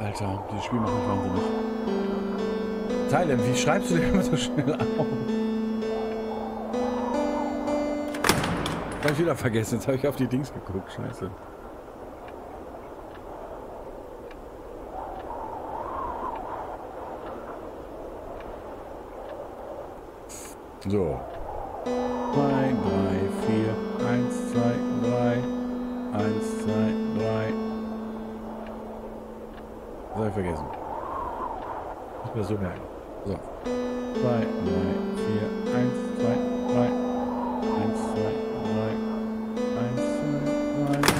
Alter, dieses Spiel macht mich wahnsinnig. Thailand, wie schreibst du denn immer so schnell auf? Hab ich wieder vergessen, jetzt habe ich auf die Dings geguckt, scheiße. So. Muss mir so merken. So. 2, 3, 4, 1, 2, 3, 1, 2, 3, 1, 2, 3.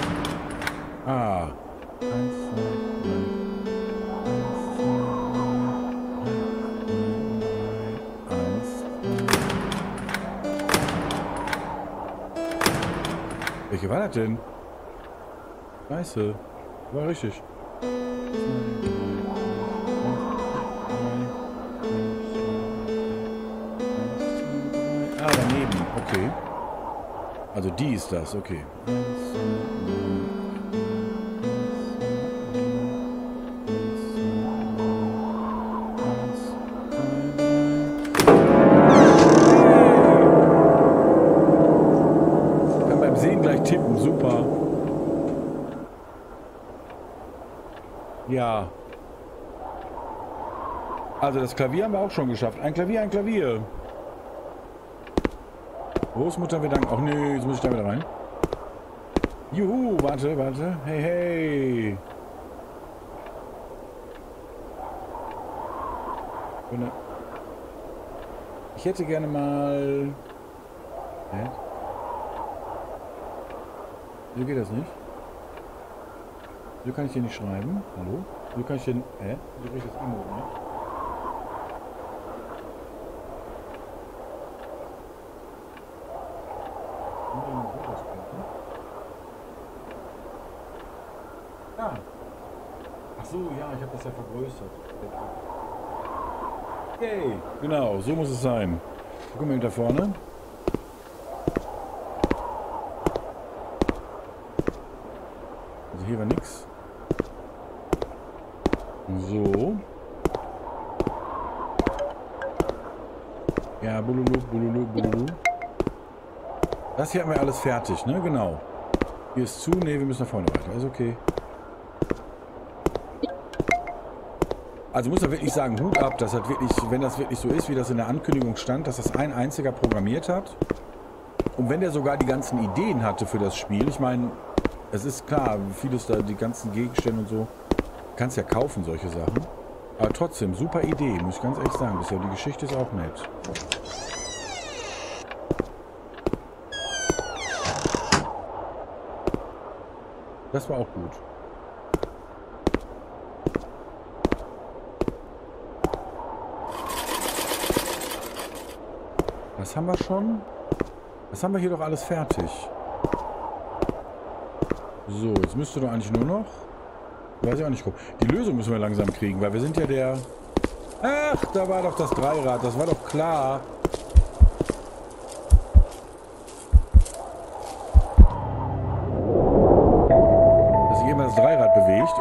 Ah. 1, 2, 3. 1, 2, 3. 1, 2, 3. Welche war das denn? Scheiße. War richtig. Die ist das, okay. Kann beim Sehen gleich tippen, super. Ja. Also das Klavier haben wir auch schon geschafft. Ein Klavier, ein Klavier. Großmutter, wir danken. Ach nee, jetzt muss ich da wieder rein. Juhu, warte, warte. Hey, hey. Ich hätte gerne mal... Hä? So geht das nicht. So kann ich hier nicht schreiben. Hallo? So kann ich hier... Hä? So kriege ich das Emote nicht. Ich mal runtersprechen? Ja. Ach so, ja, ich habe das ja vergrößert. Okay. Genau, so muss es sein. Guck mal da vorne. Also hier war nix. So. Ja, bululu, bululu, bululu. Das hier haben wir alles fertig, ne? Genau. Hier ist zu. Ne, wir müssen nach vorne weiter. Ist okay. Also muss man wirklich sagen, Hut ab, dass das wirklich, wenn das wirklich so ist, wie das in der Ankündigung stand, dass das ein einziger programmiert hat. Und wenn der sogar die ganzen Ideen hatte für das Spiel, ich meine, es ist klar, vieles da, die ganzen Gegenstände und so, kannst ja kaufen, solche Sachen. Aber trotzdem, super Idee, muss ich ganz ehrlich sagen. Ja, die Geschichte ist auch nett. Das war auch gut. Das haben wir schon. Das haben wir hier doch alles fertig. So, jetzt müsste doch eigentlich nur noch... Weiß ich auch nicht. Die Lösung müssen wir langsam kriegen, weil wir sind ja der... Ach, da war doch das Dreirad. Das war doch klar.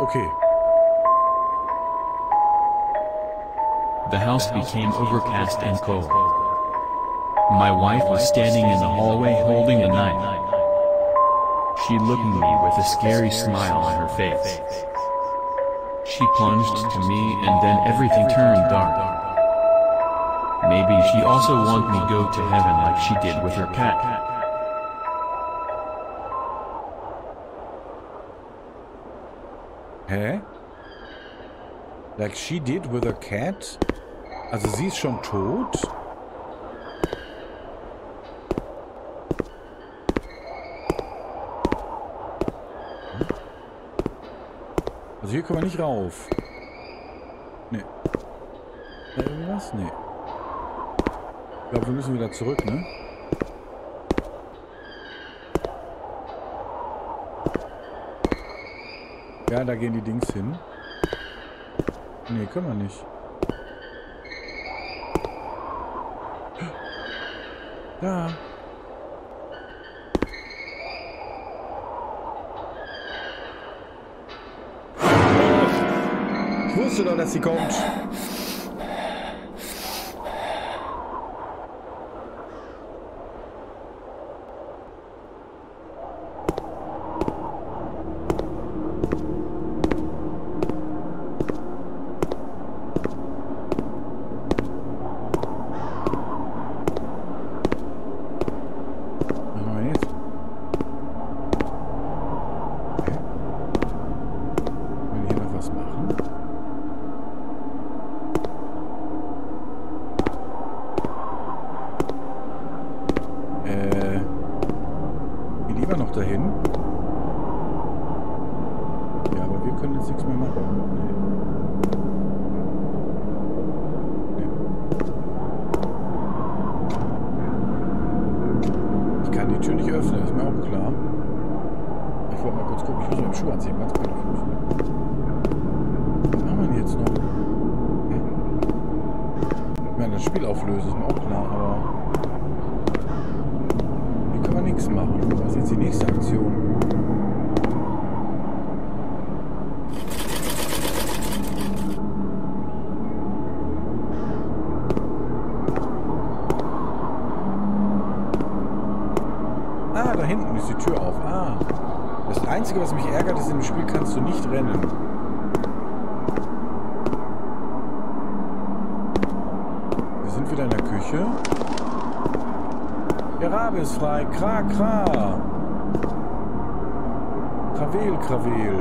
Okay. The house became overcast and cold. My wife was standing in the hallway holding a knife. She looked at me with a scary smile on her face. She plunged to me and then everything turned dark. Maybe she also want me go to heaven like she did with her cat. Like she did with a cat? Also sie ist schon tot? Also hier können wir nicht rauf. Nee. Da irgendwas? Nee. Ich glaube, wir müssen wieder zurück, ne? Ja, da gehen die Dings hin. Nee, können wir nicht. Da. Ich wusste doch, dass sie kommt. Was machen wir jetzt? Okay. Können wir hier noch was machen? Äh. Geh lieber noch dahin. Ja, aber wir können jetzt nichts mehr machen. Nee. Nee. Ich kann die Tür nicht öffnen, ist mir auch klar. Ich wollte mal kurz gucken, ich muss mir den Schuh anziehen, ganz blöd Fuß. Was machen wir denn jetzt noch? Hm? Ich meine, das Spiel auflösen, ist mir auch klar, aber... Hier können wir nichts machen. Was ist jetzt die nächste Aktion? Ah, da hinten ist die Tür auf. Ah. Das Einzige, was mich ärgert, ist, dem Spiel kannst du nicht rennen. Wir sind wieder in der Küche. Der Rabe ist frei. Kra, kra. Krawel, krawel.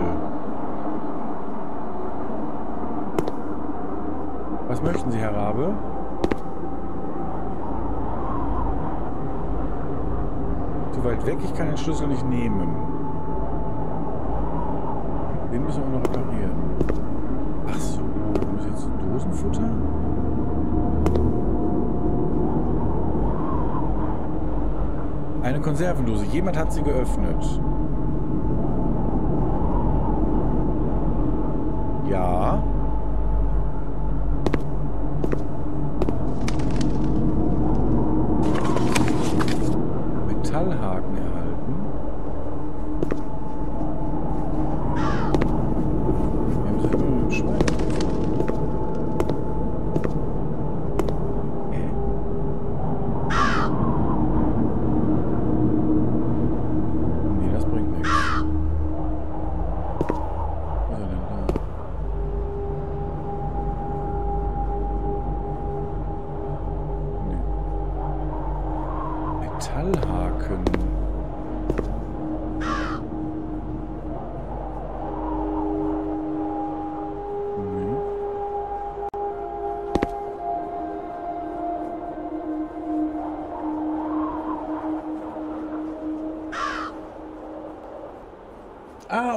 Was möchten Sie, Herr Rabe? Zu weit weg, ich kann den Schlüssel nicht nehmen. Den müssen wir noch reparieren. Ach so, muss jetzt Dosenfutter? Eine Konservendose. Jemand hat sie geöffnet. Ja.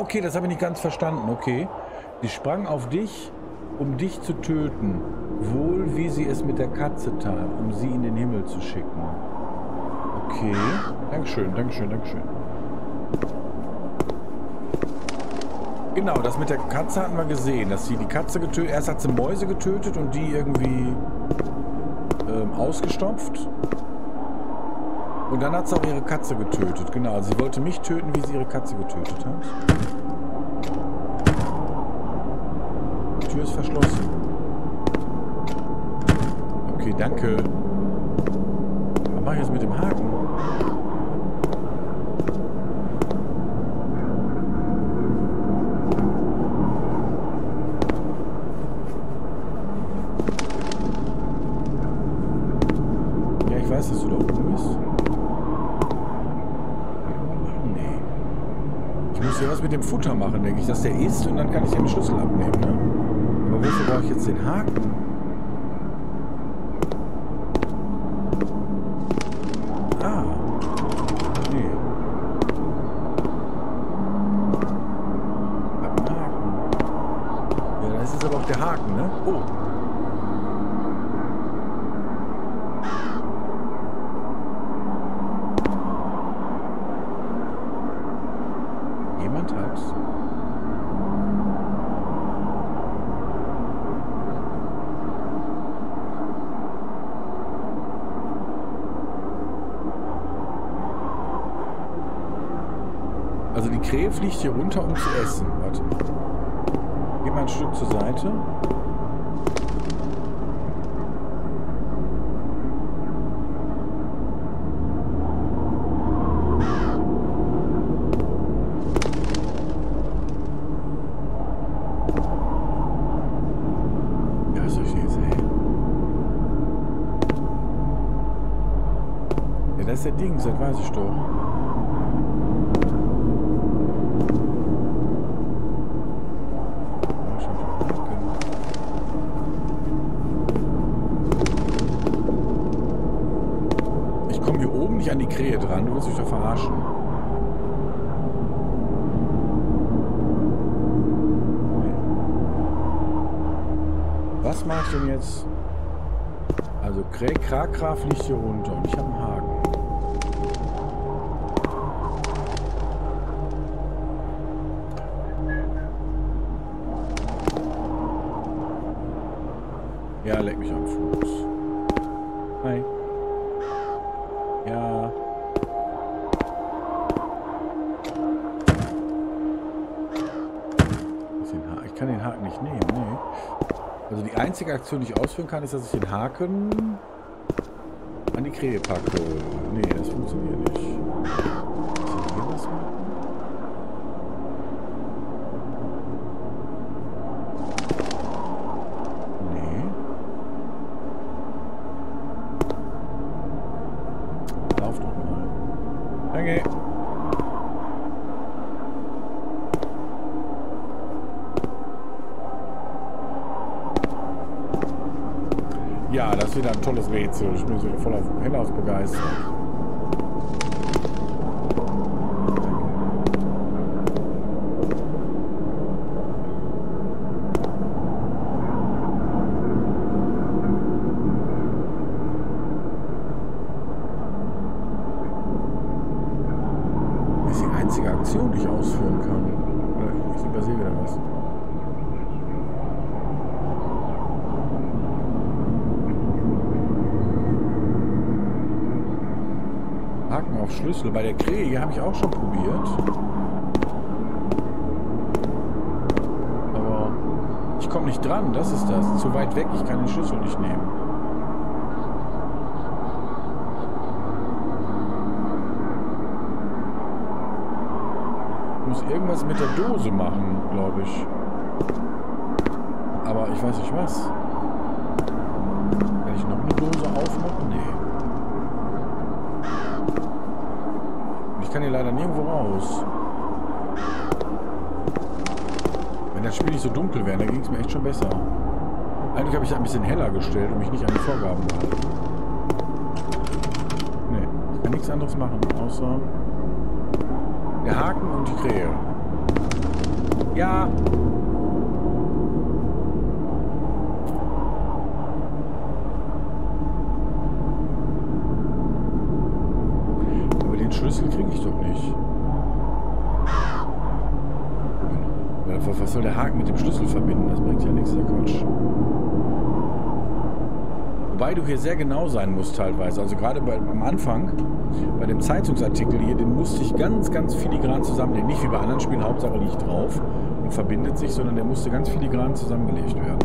Okay, das habe ich nicht ganz verstanden. Okay. Sie sprang auf dich, um dich zu töten. Wohl wie sie es mit der Katze tat, um sie in den Himmel zu schicken. Okay. Dankeschön, Dankeschön, Dankeschön. Genau, das mit der Katze hatten wir gesehen, dass sie die Katze getötet Erst hat sie Mäuse getötet und die irgendwie ähm, ausgestopft. Und dann hat sie auch ihre Katze getötet. Genau, sie wollte mich töten, wie sie ihre Katze getötet hat. Die Tür ist verschlossen. Okay, danke. Was mache ich jetzt mit dem Haken? Ja, ich weiß, dass du da oben bist. Nee. Ich muss ja was mit dem Futter machen, denke ich, dass der isst und dann kann ich den Schlüssel abnehmen, ne? Wofür brauche ich jetzt den Haken? Ah. Nee. Hab einen Haken. Ja, das ist aber auch der Haken, ne? Oh. Jemand hat's. Krähe fliegt hier runter, um zu essen. Warte. Gib mal einen Stück zur Seite. Das ist der Ding, das weiß ich doch. Ja, schon verraten. Ich komme hier oben nicht an die Krähe dran. Du willst mich doch verarschen. Was mache ich denn jetzt? Also Krä Krakra fliegt hier runter und ich habe Aktion, ich ausführen kann, ist, dass ich den Haken an die Krähe packe. Nee, das funktioniert nicht. Nee. Lauf doch mal. Ja, das ist wieder ein tolles Rätsel. Ich bin so voll auf Hellaus begeistert. Das ist die einzige Aktion, die ich ausführen kann. Oder ich übersehe wieder was. Haken auf Schlüssel. Bei der Krähe habe ich auch schon probiert. Aber ich komme nicht dran. Das ist das. Zu weit weg. Ich kann den Schlüssel nicht nehmen. Ich muss irgendwas mit der Dose machen, glaube ich. Aber ich weiß nicht was. Kann ich noch eine Dose aufmachen? Nee. Ich kann hier leider nirgendwo raus. Wenn das Spiel nicht so dunkel wäre, dann ging es mir echt schon besser. Eigentlich habe ich ein bisschen heller gestellt und mich nicht an die Vorgaben gehalten. Nee, ich kann nichts anderes machen, außer der Haken und die Krähe. Ja. Aber den Schlüssel kriege ich doch nicht. Soll der Haken mit dem Schlüssel verbinden? Das bringt ja nichts, der Quatsch. Wobei du hier sehr genau sein musst teilweise. Also gerade bei, am Anfang, bei dem Zeitungsartikel hier, den musste ich ganz, ganz filigran zusammenlegen. Nicht wie bei anderen Spielen, Hauptsache liegt drauf und verbindet sich, sondern der musste ganz filigran zusammengelegt werden.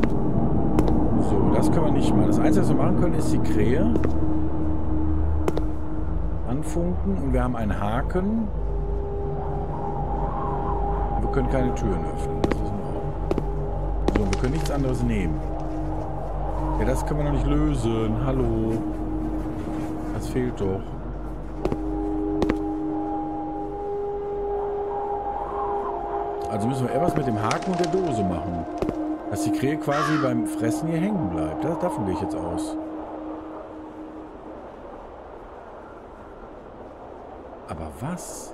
So, das können wir nicht machen. Das Einzige, was wir machen können, ist die Krähe anfunken und wir haben einen Haken. Wir können keine Türen öffnen. Das wissen wir auch. So, wir können nichts anderes nehmen. Ja, das können wir noch nicht lösen. Hallo. Das fehlt doch. Also müssen wir etwas mit dem Haken und der Dose machen. Dass die Krähe quasi beim Fressen hier hängen bleibt. Das, davon gehe ich jetzt aus. Aber was?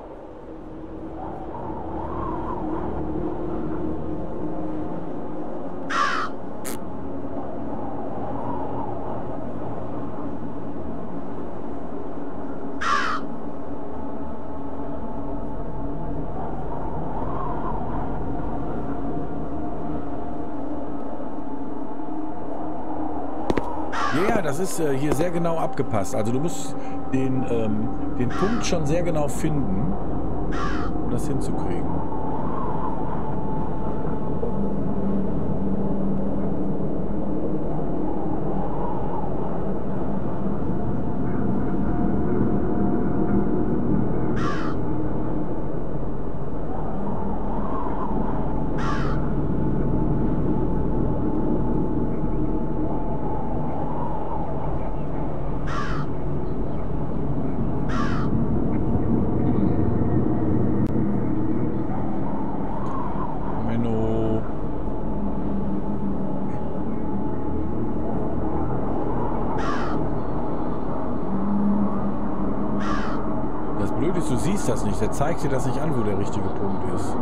Ja, das ist äh, hier sehr genau abgepasst. Also du musst den, ähm, den Punkt schon sehr genau finden, um das hinzukriegen. du siehst das nicht. Der zeigt dir das nicht an, wo der richtige Punkt ist.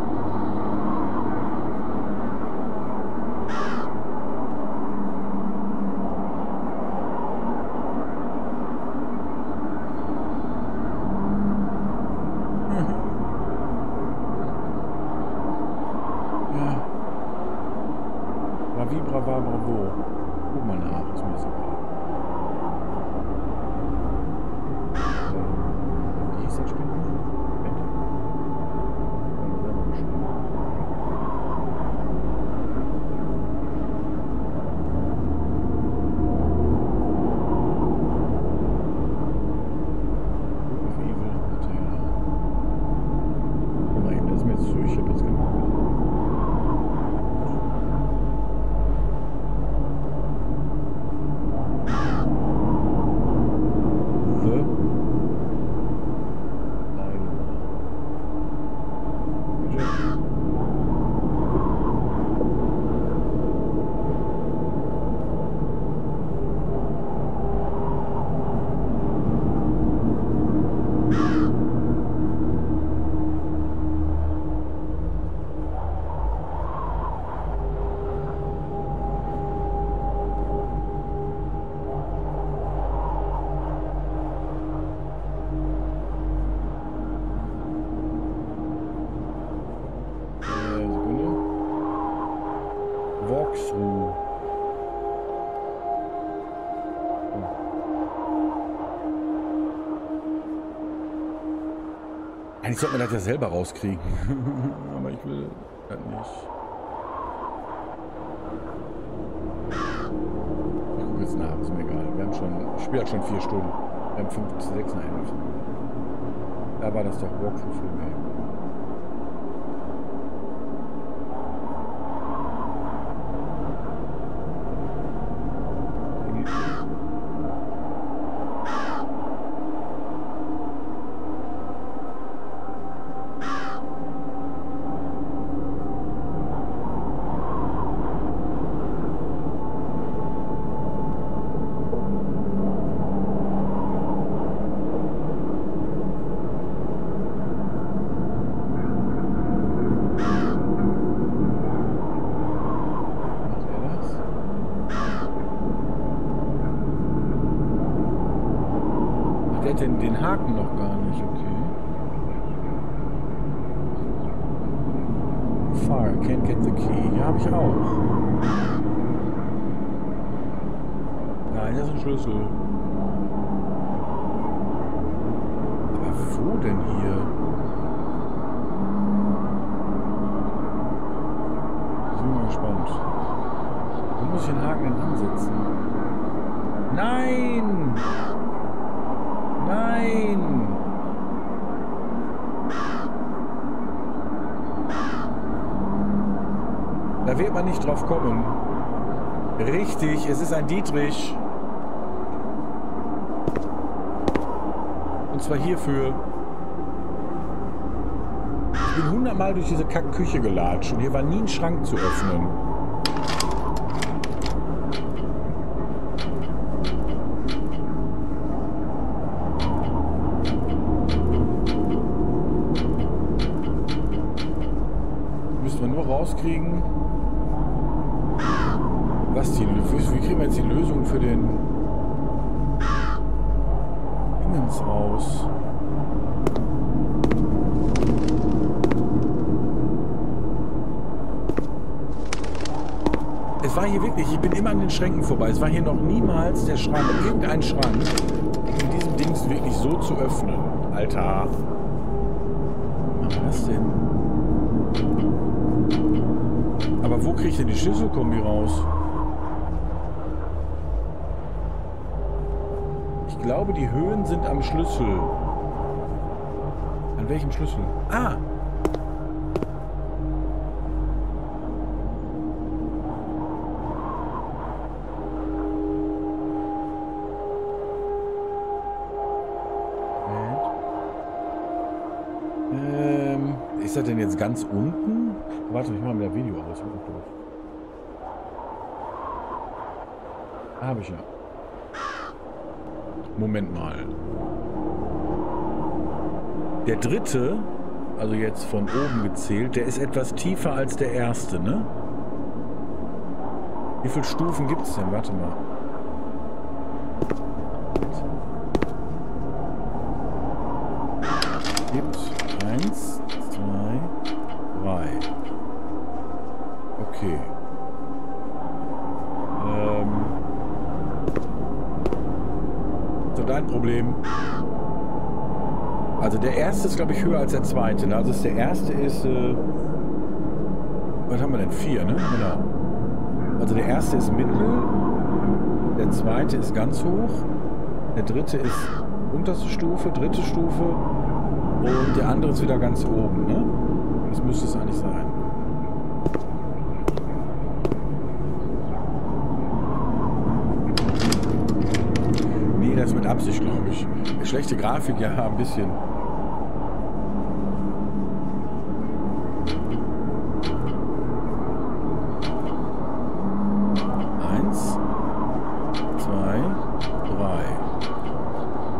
Eigentlich sollte man das ja selber rauskriegen. Aber ich will das nicht. Ich gucke jetzt nach, ist mir egal. Wir haben schon, das Spiel hat schon vier Stunden. Wir haben fünf, sechs nach Ende. Da war das doch Walkthrough-Film, ey. Es ist ein Dietrich. Und zwar hierfür. Ich bin hundertmal durch diese Kackküche gelatscht und hier war nie ein Schrank zu öffnen. Müssen wir nur rauskriegen was die Wie kriegen wir jetzt die Lösung für den Dingens raus? Es war hier wirklich, ich bin immer an den Schränken vorbei. Es war hier noch niemals der Schrank, irgendein Schrank, in diesem Dings wirklich so zu öffnen. Alter. Was denn? Aber wo kriege ich denn die Schlüsselkombi raus? glaube, die Höhen sind am Schlüssel. An welchem Schlüssel? Ah! Ähm, ist das denn jetzt ganz unten? Warte, ich mache mir das Video aus. Habe ich ja. Moment mal. Der dritte, also jetzt von oben gezählt, der ist etwas tiefer als der erste, ne? Wie viele Stufen gibt es denn? Warte mal. Gibt eins, zwei, drei. Okay. Ähm. So dein Problem. Also der erste ist, glaube ich, höher als der zweite. Ne? Also der erste ist, äh, was haben wir denn? Vier, ne? Genau. Also der erste ist mittel, der zweite ist ganz hoch, der dritte ist unterste Stufe, dritte Stufe und der andere ist wieder ganz oben, ne? Das müsste es eigentlich sein. Nee, das ist mit Absicht, glaube ich. Schlechte Grafik, ja, ein bisschen. Eins, zwei, drei.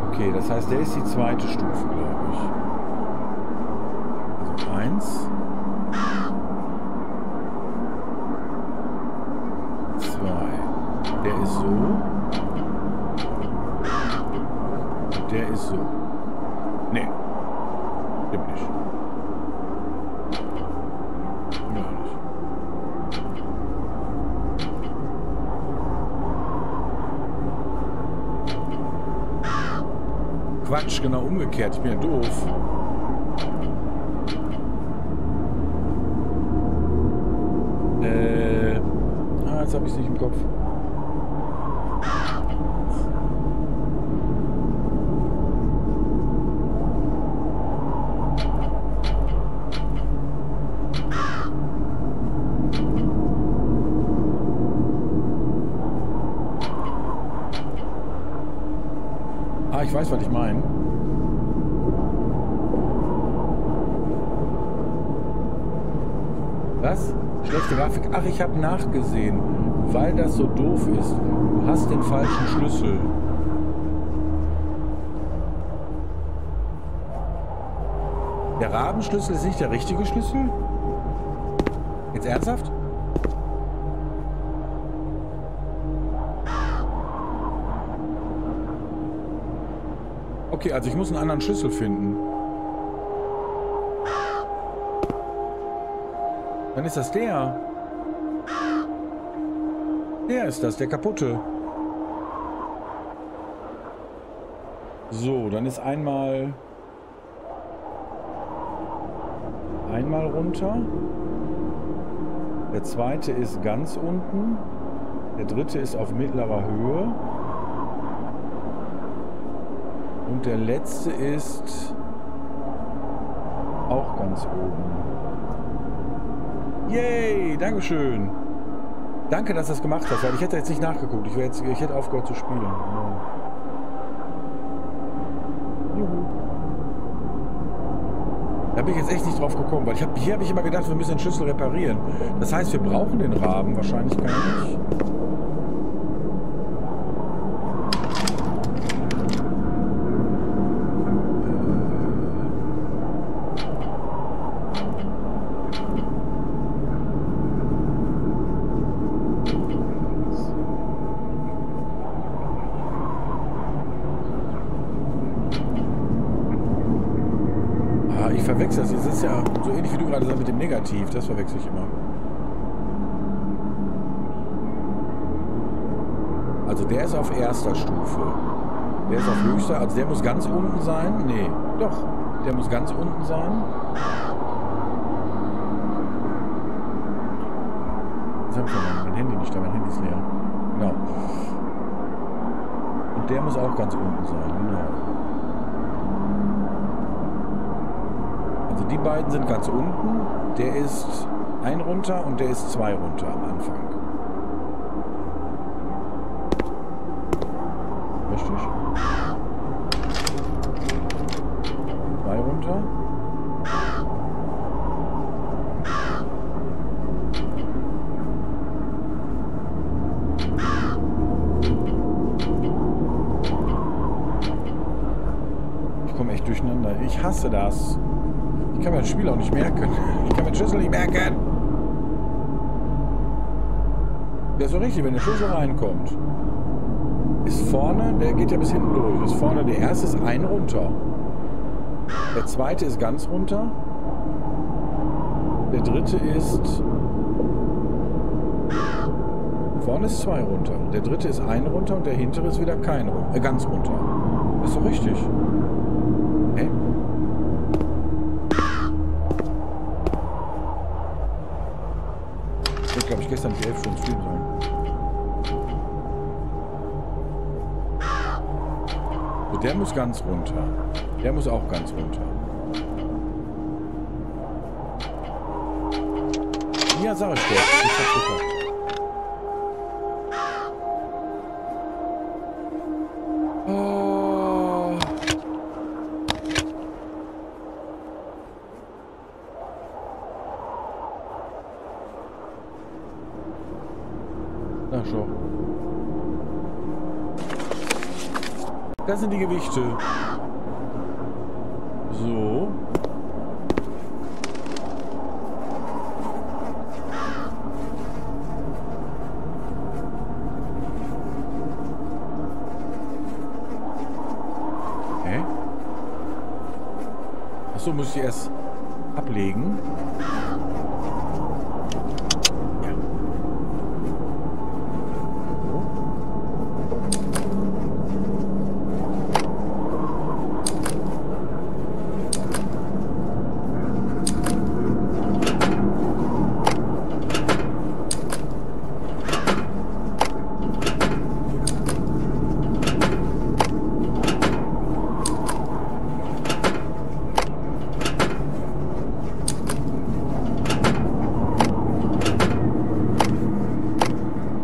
Okay, das heißt, der ist die zweite Stufe, glaube ich. Also eins, zwei. Der ist so. Der ist so. Nee. Stimmt nicht. Ja, nicht. Quatsch, genau umgekehrt. Ich bin ja doof. Äh. Ah, jetzt habe ich es nicht im Kopf. Ah, ich weiß, was ich meine. Was? Schlechte Grafik. Ach, ich habe nachgesehen. Weil das so doof ist. Du hast den falschen Schlüssel. Der Rabenschlüssel ist nicht der richtige Schlüssel? Jetzt ernsthaft? Okay, also ich muss einen anderen Schlüssel finden. Dann ist das der. Der ist das, der kaputte. So, dann ist einmal... Einmal runter. Der zweite ist ganz unten. Der dritte ist auf mittlerer Höhe. Und der letzte ist auch ganz oben. Yay, Dankeschön. Danke, dass du das gemacht hast, weil ich hätte jetzt nicht nachgeguckt. Ich, jetzt, ich hätte aufgehört zu spielen. Ja. Juhu. Da bin ich jetzt echt nicht drauf gekommen, weil ich hab, hier habe ich immer gedacht, wir müssen den Schlüssel reparieren. Das heißt, wir brauchen den Raben wahrscheinlich gar nicht. Ah, ich verwechsel das. Das ist ja so ähnlich wie du gerade sagst mit dem Negativ. Das verwechsel ich immer. Also der ist auf erster Stufe. Der ist auf höchster. Also der muss ganz unten sein. Nee, doch. Der muss ganz unten sein. Jetzt hab ich mein Handy nicht da. Mein Handy ist leer. Genau. Und der muss auch ganz unten sein. Genau. Also die beiden sind ganz unten. Der ist ein runter und der ist zwei runter am Anfang. Richtig? Zwei runter. Ich komme echt durcheinander. Ich Ich hasse das. Ich kann mir das Spiel auch nicht merken. Ich kann mir den Schlüssel nicht merken. Der ist so richtig, wenn der Schlüssel reinkommt. Ist vorne, der geht ja bis hinten durch. Ist vorne der erste ist ein runter. Der zweite ist ganz runter. Der dritte ist. Vorne ist zwei runter. Der dritte ist ein runter und der hintere ist wieder kein runter. Äh, ganz runter. Ist doch richtig. Hä? Ich glaube, ich gestern die elf Stunden streamen sollen. Der muss ganz runter. Der muss auch ganz runter. Ja, sag ich dir. Ich hab Zucker. Sind die Gewichte. So. Hä? Achso, muss ich erst ablegen? Ja. So.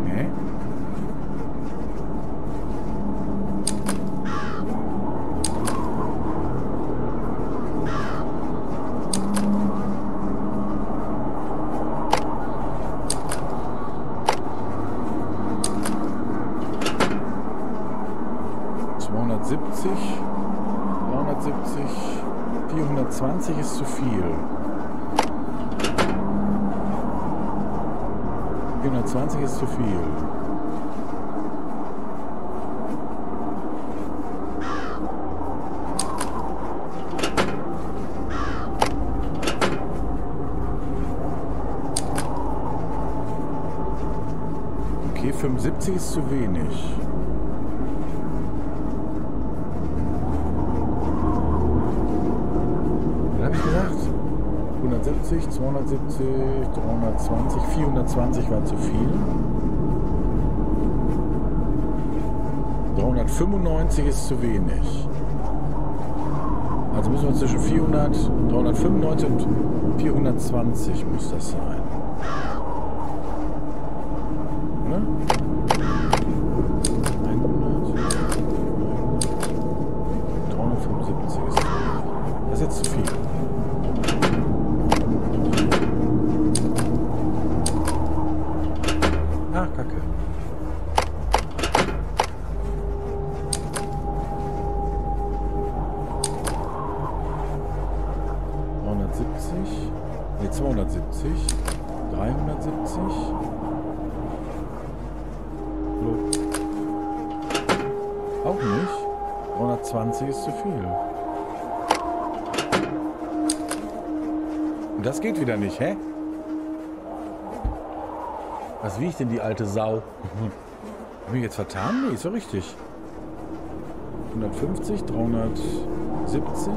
Hä? Zweihundertsiebzig, dreihundertsiebzig, vierhundertzwanzig ist zu viel. 420 ist zu viel. Okay, 75 ist zu wenig. Was habe ich gesagt? 170, 270, 320, 420 war zu viel. 395 ist zu wenig. Also müssen wir zwischen 400, 395 und 420 muss das sein. 20 ist zu viel. Und das geht wieder nicht, hä? Was wie ich denn die alte Sau? Hab ich jetzt vertan? Nee, ist doch richtig. 150, 370.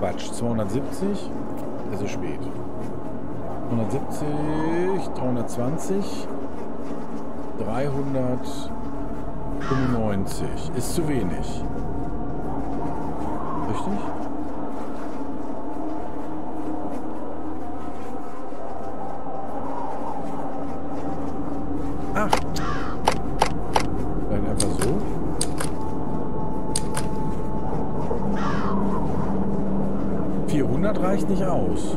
Quatsch, 270. Es ist spät. 170, 320, 300. 395. Ist zu wenig. Richtig? Ach. Vielleicht einfach so. Vierhundert reicht nicht aus.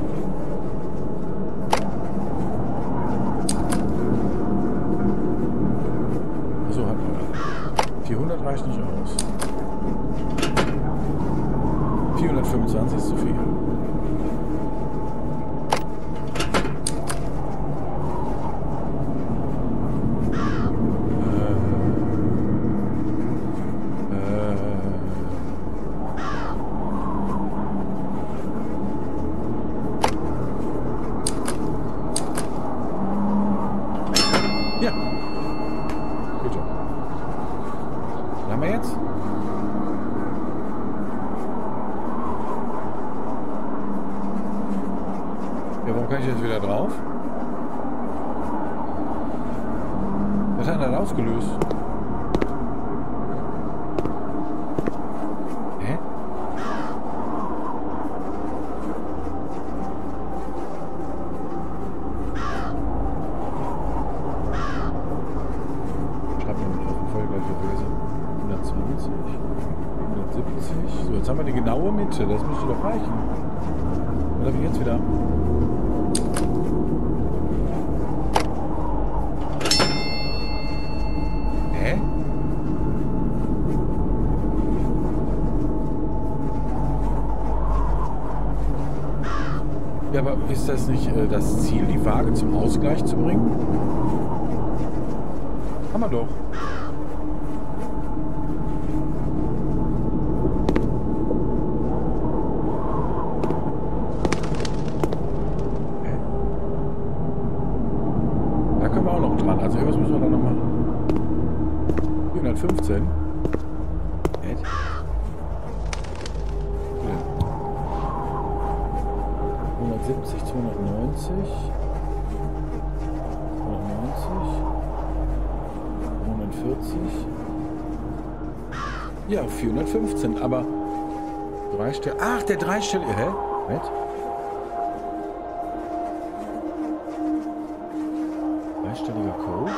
So hat man das. 400 reicht nicht aus. 21 ist zu viel. Äh, äh. Ja. Bitte. Was haben wir jetzt? Ja, warum kann ich jetzt wieder drauf? Was ausgelöst? Hä? Schreib mir mal auf, bevor ich gleich vergesse. 120, 170. So, jetzt haben wir die genaue Mitte. Das müsste doch reichen. Was habe ich jetzt wieder? Hä? Ja, aber ist das nicht äh, das Ziel, die Waage zum Ausgleich zu bringen? Haben wir doch. Da können wir auch noch dran. Also irgendwas müssen wir da noch machen. 415. 170, 290. 290. 140. Ja, 415, aber dreistellig. Ach, der dreistellige. Hä? Was? Dreistelliger Code?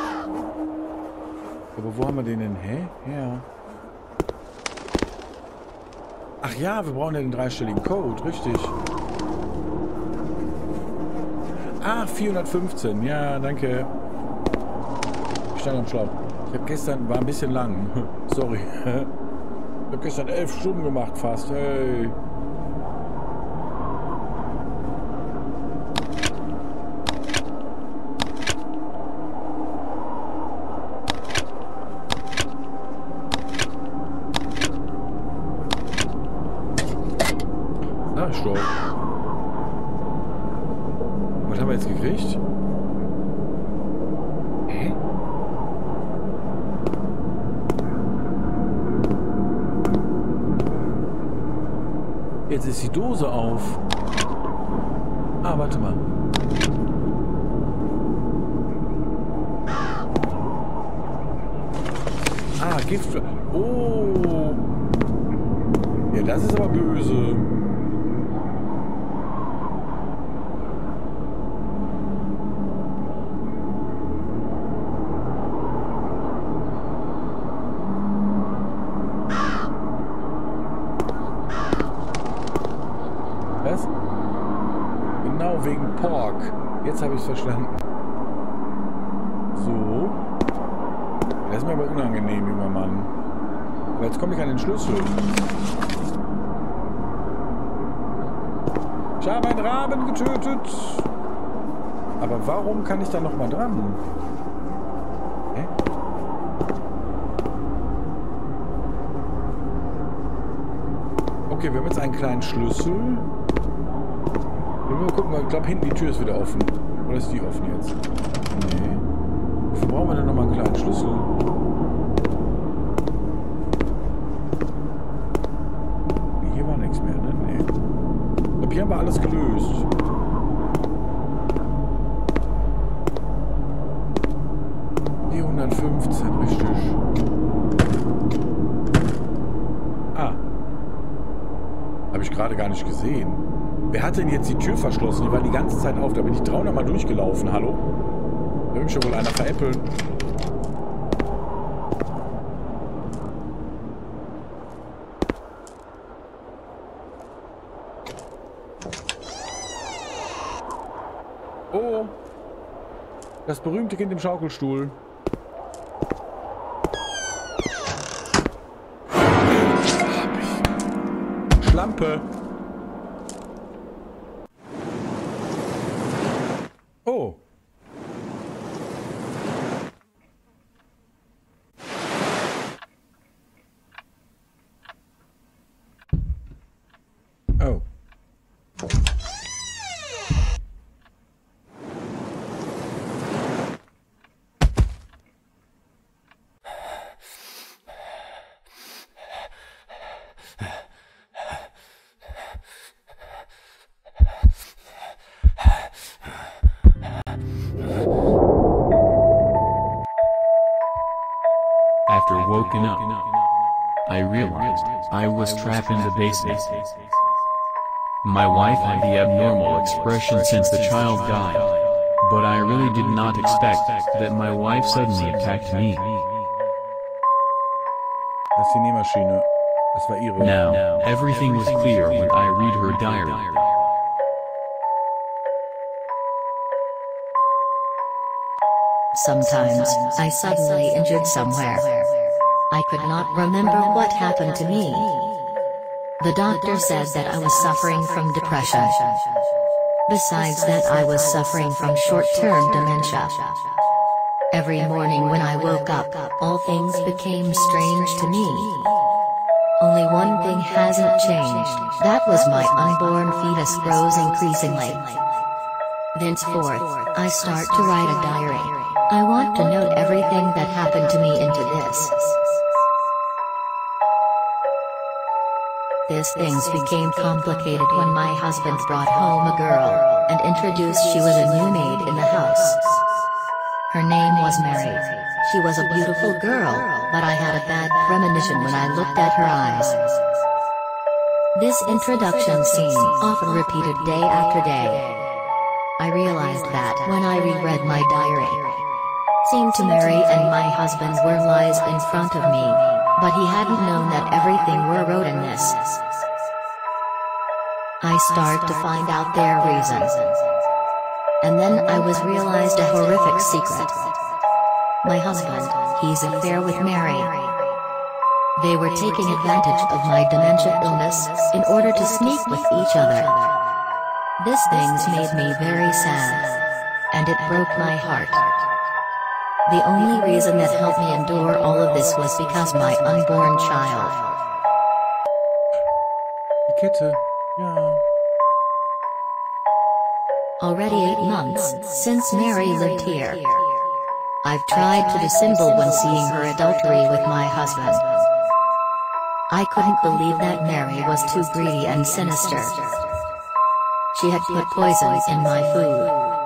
Aber wo haben wir den denn? Hä? Ja. Ach ja, wir brauchen ja den dreistelligen Code, richtig. Ah, 415. Ja, danke. Ich stand am Schlauch. Ich habe gestern, war ein bisschen lang. Sorry. Ich habe gestern elf Stunden gemacht fast. Hey. Ah, stopp. Was haben wir jetzt gekriegt? Hä? Jetzt ist die Dose auf. Ah, warte mal. Ah, Gift. Oh. Ja, das ist aber böse. Was? Genau, wegen Pork. Jetzt habe ich es verstanden. So. Das ist mir aber unangenehm, junger Mann. Aber jetzt komme ich an den Schlüssel. Ich habe einen Raben getötet. Aber warum kann ich da noch mal dran? Hä? Okay, wir haben jetzt einen kleinen Schlüssel. Wir mal gucken, ich glaube hinten die Tür ist wieder offen. Oder ist die offen jetzt? Nee. Wofür brauchen wir denn nochmal einen kleinen Schlüssel? Hier war nichts mehr, ne? Nee. Ich glaube, hier haben wir alles gelöst. Die 115, richtig. Ah. Habe ich gerade gar nicht gesehen. Wer hat denn jetzt die Tür verschlossen? Die war die ganze Zeit auf. Da bin ich 300 Mal durchgelaufen. Hallo? Da will mich schon wohl einer veräppeln. Oh. Das berühmte Kind im Schaukelstuhl. Schlampe. Trapped in. My wife had the abnormal expression since the child died. But I really did not expect that my wife suddenly attacked me. Das ist die Nähmaschine. Das war ihre. Now, everything was clear when I read her diary. Sometimes, I suddenly injured somewhere. I could not remember what happened to me. The doctor said that I was suffering from depression. Besides that I was suffering from short-term dementia. Every morning when I woke up, all things became strange to me. Only one thing hasn't changed, that was my unborn fetus grows increasingly. Thenceforth, I start to write a diary. I want to note everything that happened to me into this. This things became complicated when my husband brought home a girl, and introduced she was a new maid in the house. Her name was Mary. She was a beautiful girl, but I had a bad premonition when I looked at her eyes. This introduction scene often repeated day after day. I realized that when I reread my diary seemed to Mary and my husband were lies in front of me, but he hadn't known that everything were this. I start to find out their reasons. And then I was realized a horrific secret. My husband, he's affair with Mary. They were taking advantage of my dementia illness, in order to sneak with each other. This things made me very sad. And it broke my heart. The only reason that helped me endure all of this was because my unborn child. Die Kette. Ja. Already eight months since Mary lived here. I've tried to dissemble when seeing her adultery with my husband. I couldn't believe that Mary was too greedy and sinister. She had put poison in my food.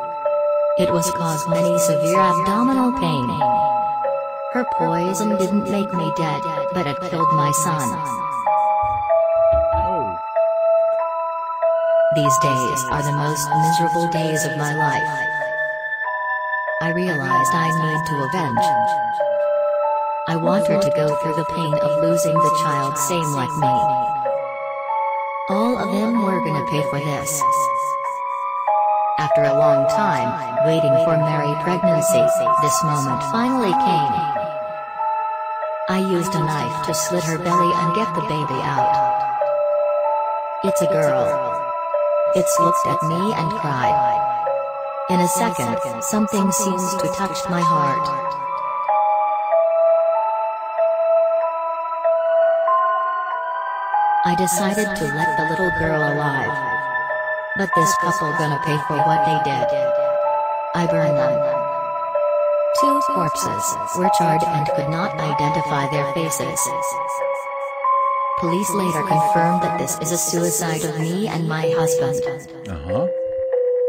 It was caused many severe abdominal pain. Her poison didn't make me dead, but it killed my son. These days are the most miserable days of my life. I realized I need to avenge. I want her to go through the pain of losing the child same like me. All of them were gonna pay for this. After a long time, waiting for Mary pregnancy, this moment finally came. I used a knife to slit her belly and get the baby out. It's a girl. It's looked at me and cried. In a second, something seems to touch my heart. I decided to let the little girl alive. But this couple gonna pay for what they did. I burn them. Two corpses were charred and could not identify their faces. Police later confirmed that this is a suicide of me and my husband. Aha.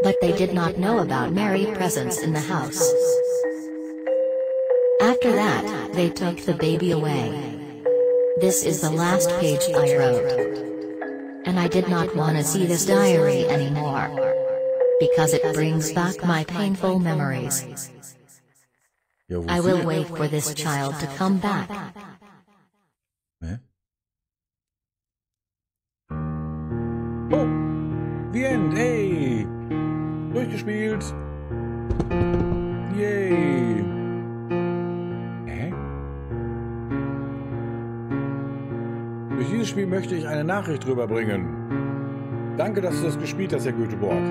But they did not know about Mary presence in the house. After that, they took the baby away. This is the last page I wrote. And I did not want to see this diary anymore. Because it brings back my painful memories. I will wait for this child to come back. Hä? Oh! The End, Hey! Durchgespielt! Yay! Dieses Spiel möchte ich eine Nachricht rüberbringen. Danke, dass du das gespielt hast, Herr Göteborg.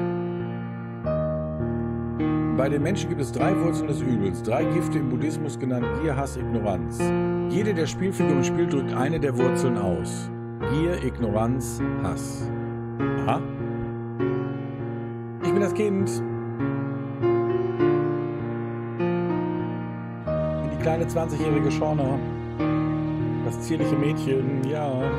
Bei den Menschen gibt es drei Wurzeln des Übels, drei Gifte im Buddhismus genannt Gier, Hass, Ignoranz. Jede der Spielfiguren im Spiel drückt eine der Wurzeln aus. Gier, Ignoranz, Hass. Aha. Ich bin das Kind. Bin die kleine 20-jährige Shauna. Das zierliche Mädchen, ja.